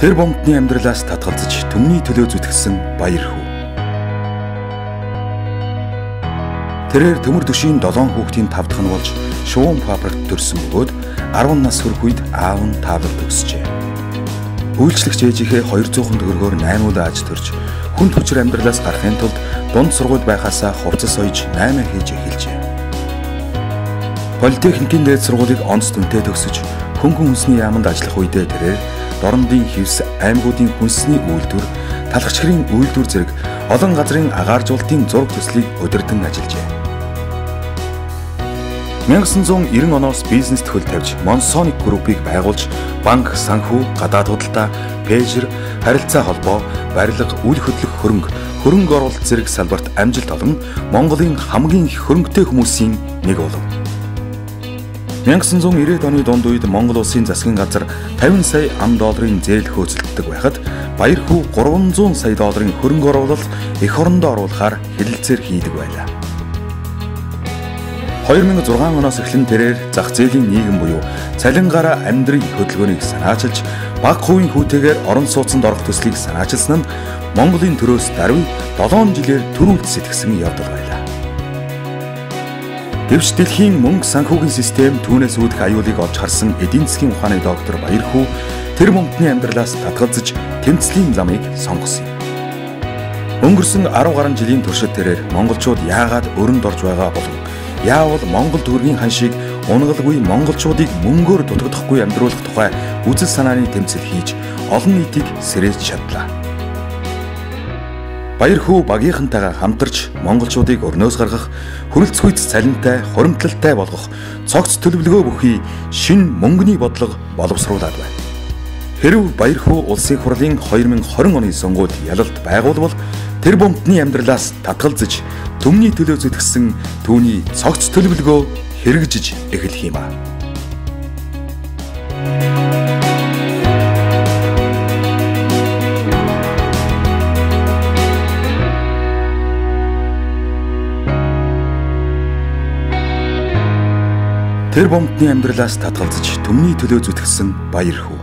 Тэр бомтны амьдралаас татгалзаж төмний төлөө зүтгсэн баяр хүү. Тэрээр төмөр төшийн 7 хүүхдийн 5 дахь нь болж шуун фабрикт төрсөн бөгөөд 10 нас хүрэх үед аав нь таавар төгсжээ. Үйлчлэгч ээжийнхээ 200 төгрөгөөр 8 удаа аж төрж хүнд хүчээр амьдралаас гарахын тулд дунд сургууль байхасаа хувцас ойж 8 хийж эхэлжээ. Политехникийн дээд сургуулийг онц дүнтэй төгсөж хөнгөн хүнсний яамд ажиллах үедээ тэрээр дорндын хевс аймагуудын хүнсний үйлдвэр, талхчгэрийн үйлдвэр зэрэг олон газрын агааржуулалтын зураг төслийг удирдан ажиллажээ. 1990 оноос бизнес төхөл тавьж Monsonik группийг байгуулж банк, санхүү, гадаад худалдаа, пэйжер, харилцаа холбоо, барилга, үйл хөдлөх хөрөнгө, хөрөнгө оруулалт зэрэг салбарт амжилт олон Монголын хамгийн их хөрөнгөтэй хүмүүсийн нэг болов. 1990-ад оны дунд үед Монгол улсын засгийн газар 50 сая ам долларын зээл хөөцөлддөг байхад Баяр хүү 300 сая долларын хөрөнгө оруулалт эх орондоо оруулахаар хэлэлцээр хийдэг байлаа. 2006 оноос эхлэн тэрээр зах зээлийн нийгэм буюу цалингаараа амьдрын хөдөлгөөнийг санаачилж баг хувийн хүүтэйгээр орон сууцнд орох төслийг санаачилсан нь Монголын төрөөс даруй 7 жилээр төрүүлт сэтгсэн явдал байлаа. Гэвч дэлхийн мөнгө санхүүгийн систем түүнээс үүдэх аюулыг олж харсан эдийн засгийн ухааны доктор Баярхүү тэр мөнгөний амьдралаас татгалзаж тэмцлийн замыг сонгосон юм. Өнгөрсөн 10 гаруй жилийн туршид тэрээр монголчууд яагаад өрөнд орж байгаа болов яавал монгол төгрөгийн ханшийг унгалгүй монголчуудыг мөнгөөр дутагдахгүй амьдруулах тухай үзэл санааны тэмцэл хийж олон нийтийг сэрээж чадлаа. Баяр хүү багийнхантайгаа хамтарч монголчуудыг өрнөөс гаргах, хөрөлцгүйц цалинтай, хуримтлалтай болгох цогц төлөвлөгөө бүхий шин мөнгөний бодлого боловсруулад байна. Хэрв Баяр хүү улсын хурлын 2020 оны сонгуульд ялалт байгуулвал тэр бомтны амьдралаас татгалзаж төмний төлөө зүтгсэн түүний цогц төлөвлөгөө хэрэгжиж эхлэх юм аа. Тэр бомтны амьдралаас татгалзаж төмний төлөө зүтгсэн баяр хүү.